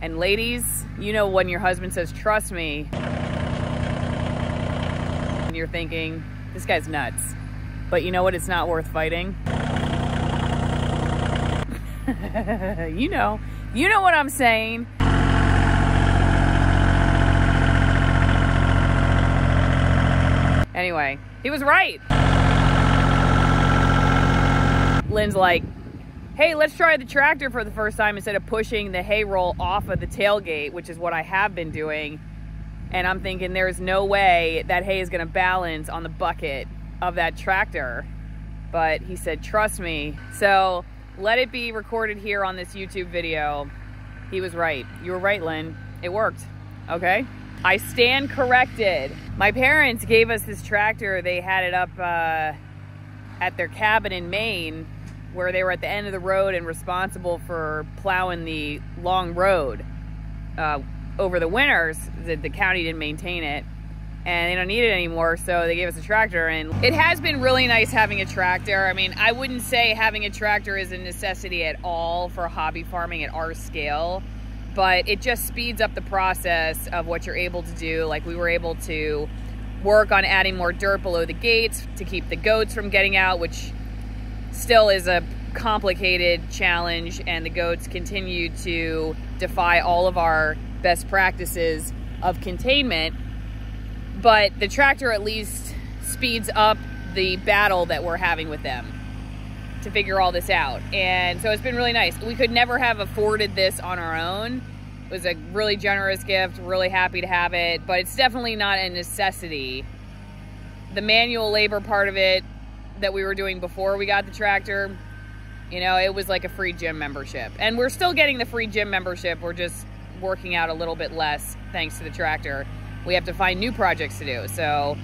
And ladies, you know when your husband says, trust me, and you're thinking, this guy's nuts. But you know what? It's not worth fighting. you know. You know what I'm saying. Anyway, he was right. Lynn's like, hey, let's try the tractor for the first time instead of pushing the hay roll off of the tailgate, which is what I have been doing. And I'm thinking there's no way that hay is going to balance on the bucket of that tractor. But he said, trust me. So let it be recorded here on this YouTube video. He was right. You were right, Lynn. It worked. Okay? I stand corrected. My parents gave us this tractor. They had it up uh, at their cabin in Maine where they were at the end of the road and responsible for plowing the long road uh, over the winters. The, the county didn't maintain it and they don't need it anymore so they gave us a tractor and it has been really nice having a tractor i mean i wouldn't say having a tractor is a necessity at all for hobby farming at our scale but it just speeds up the process of what you're able to do like we were able to work on adding more dirt below the gates to keep the goats from getting out which still is a complicated challenge and the goats continue to defy all of our best practices of containment but the tractor at least speeds up the battle that we're having with them to figure all this out. And so it's been really nice. We could never have afforded this on our own. It was a really generous gift, really happy to have it, but it's definitely not a necessity. The manual labor part of it that we were doing before we got the tractor, you know, it was like a free gym membership. And we're still getting the free gym membership. We're just working out a little bit less thanks to the tractor we have to find new projects to do. So,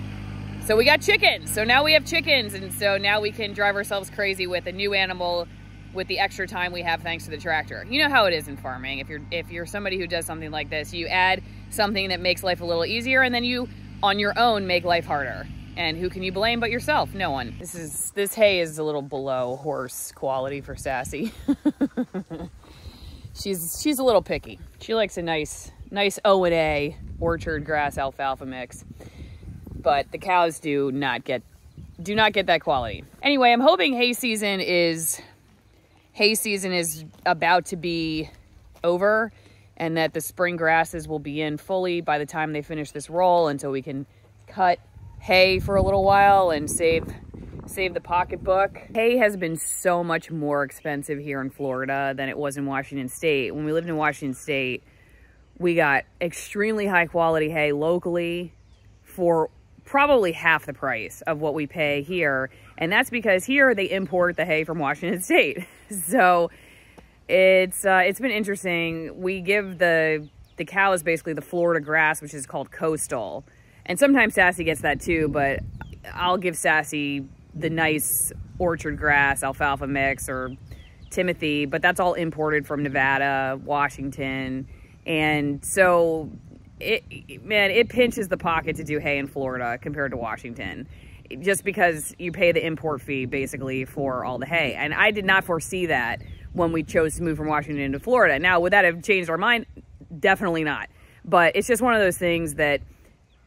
so we got chickens. So now we have chickens. And so now we can drive ourselves crazy with a new animal with the extra time we have thanks to the tractor. You know how it is in farming. If you're if you're somebody who does something like this, you add something that makes life a little easier and then you on your own make life harder. And who can you blame but yourself? No one. This is this hay is a little below horse quality for Sassy. she's she's a little picky. She likes a nice nice O and A orchard grass alfalfa mix. But the cows do not get do not get that quality. Anyway, I'm hoping hay season is hay season is about to be over and that the spring grasses will be in fully by the time they finish this roll until we can cut hay for a little while and save save the pocketbook. Hay has been so much more expensive here in Florida than it was in Washington State. When we lived in Washington State, we got extremely high quality hay locally for probably half the price of what we pay here. And that's because here they import the hay from Washington State. So it's uh, it's been interesting. We give the the cows basically the Florida grass, which is called coastal. And sometimes Sassy gets that too, but I'll give Sassy the nice orchard grass, alfalfa mix, or Timothy, but that's all imported from Nevada, Washington, and so it man, it pinches the pocket to do hay in Florida compared to Washington. Just because you pay the import fee basically for all the hay. And I did not foresee that when we chose to move from Washington to Florida. Now, would that have changed our mind? Definitely not. But it's just one of those things that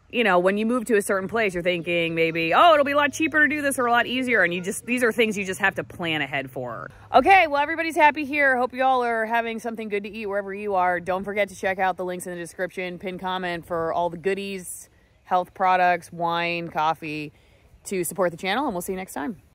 you know, when you move to a certain place, you're thinking maybe, oh, it'll be a lot cheaper to do this or a lot easier. And you just, these are things you just have to plan ahead for. Okay, well, everybody's happy here. Hope you all are having something good to eat wherever you are. Don't forget to check out the links in the description, pin comment for all the goodies, health products, wine, coffee to support the channel. And we'll see you next time.